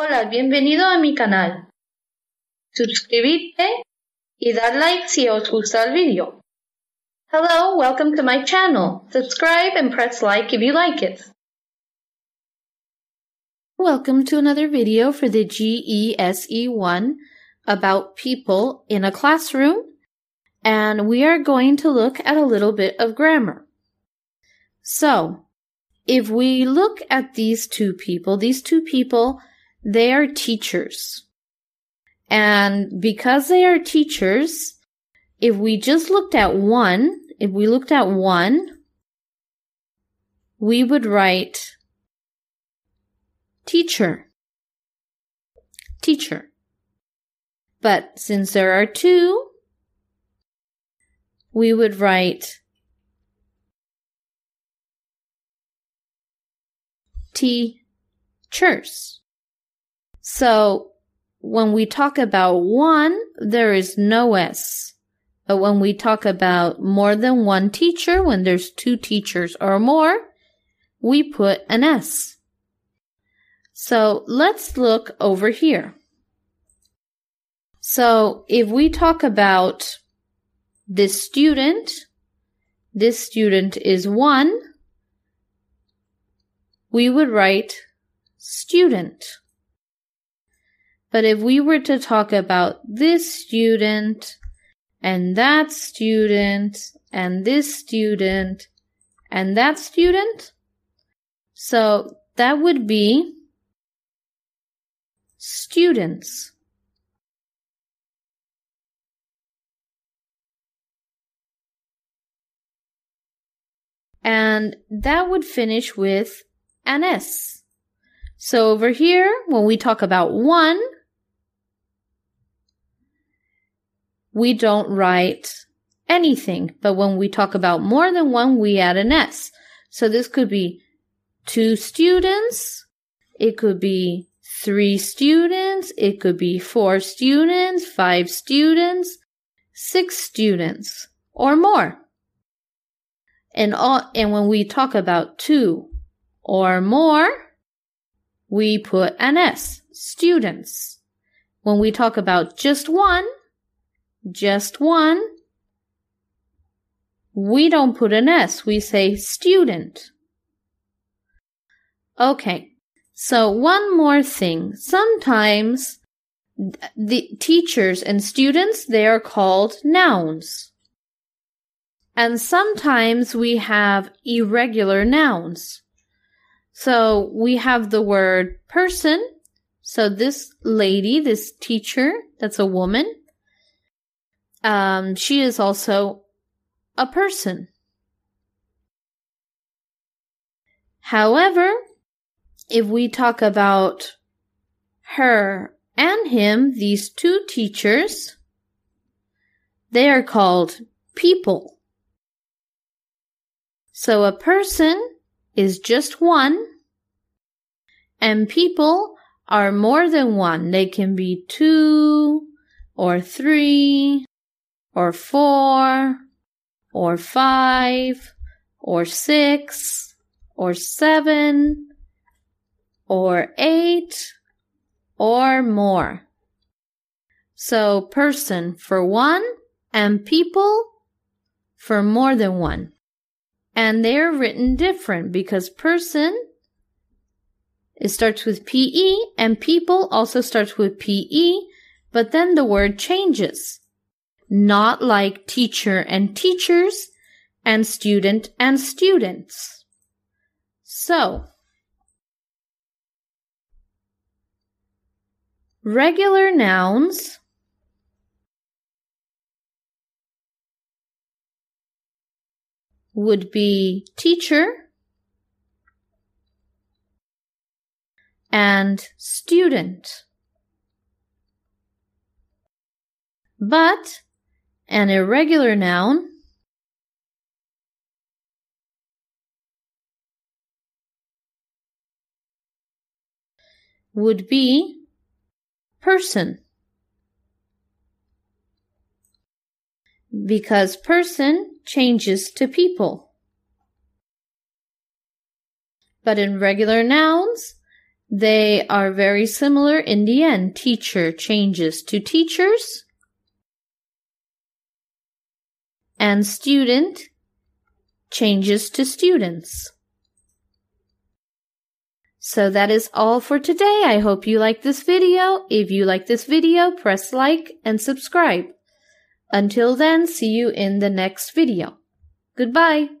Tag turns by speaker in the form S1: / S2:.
S1: Hola, bienvenido a mi canal. Suscribirte y dar like si os gusta el video. Hello, welcome to my channel. Subscribe and press like if you like it. Welcome to another video for the GESE1 about people in a classroom. And we are going to look at a little bit of grammar. So, if we look at these two people, these two people they are teachers. And because they are teachers, if we just looked at one, if we looked at one, we would write teacher. Teacher. But since there are two, we would write teachers. So when we talk about one, there is no S. But when we talk about more than one teacher, when there's two teachers or more, we put an S. So let's look over here. So if we talk about this student, this student is one, we would write student. But if we were to talk about this student and that student and this student and that student, so that would be students. And that would finish with an S. So over here, when we talk about one, we don't write anything. But when we talk about more than one, we add an S. So this could be two students. It could be three students. It could be four students, five students, six students, or more. And all, and when we talk about two or more, we put an S, students. When we talk about just one, just one, we don't put an S, we say student. Okay, so one more thing. Sometimes the teachers and students, they are called nouns. And sometimes we have irregular nouns. So we have the word person. So this lady, this teacher, that's a woman, um, she is also a person. However, if we talk about her and him, these two teachers, they are called people. So a person is just one, and people are more than one. They can be two or three or four or five or six or seven or eight or more. So person for one and people for more than one. And they're written different because person it starts with PE and people also starts with PE, but then the word changes not like teacher and teachers and student and students. So, regular nouns would be teacher and student. But an irregular noun would be person. Because person changes to people. But in regular nouns, They are very similar in the end. Teacher changes to teachers. And student changes to students. So that is all for today. I hope you like this video. If you like this video, press like and subscribe. Until then, see you in the next video. Goodbye.